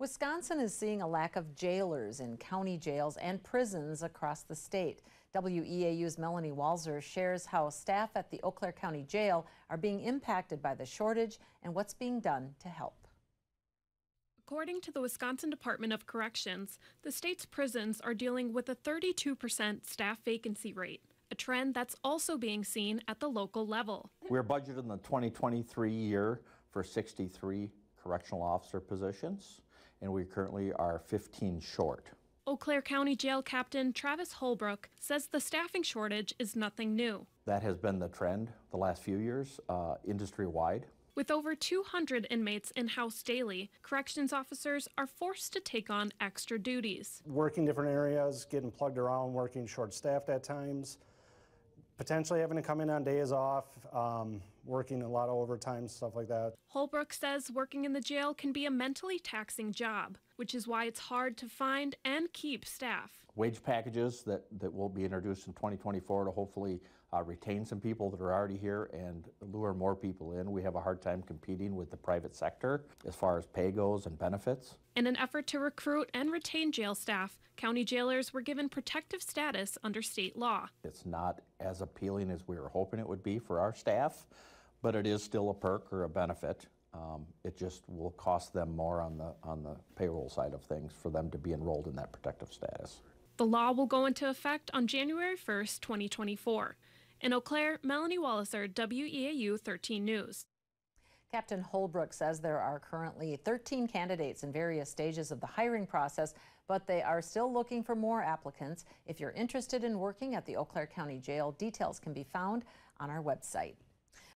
Wisconsin is seeing a lack of jailers in county jails and prisons across the state. WEAU's Melanie Walzer shares how staff at the Eau Claire County Jail are being impacted by the shortage and what's being done to help. According to the Wisconsin Department of Corrections, the state's prisons are dealing with a 32% staff vacancy rate, a trend that's also being seen at the local level. We're budgeted in the 2023 year for 63 correctional officer positions and we currently are 15 short. Eau Claire County Jail Captain Travis Holbrook says the staffing shortage is nothing new. That has been the trend the last few years, uh, industry wide. With over 200 inmates in house daily, corrections officers are forced to take on extra duties. Working different areas, getting plugged around, working short staffed at times, potentially having to come in on days off, um, working a lot of overtime, stuff like that. Holbrook says working in the jail can be a mentally taxing job, which is why it's hard to find and keep staff. Wage packages that, that will be introduced in 2024 to hopefully uh, retain some people that are already here and lure more people in. We have a hard time competing with the private sector as far as pay goes and benefits. In an effort to recruit and retain jail staff, county jailers were given protective status under state law. It's not as appealing as we were hoping it would be for our staff, but it is still a perk or a benefit. Um, it just will cost them more on the on the payroll side of things for them to be enrolled in that protective status. The law will go into effect on January 1st, 2024. In Eau Claire, Melanie Walliser, WEAU 13 News. Captain Holbrook says there are currently 13 candidates in various stages of the hiring process, but they are still looking for more applicants. If you're interested in working at the Eau Claire County Jail, details can be found on our website.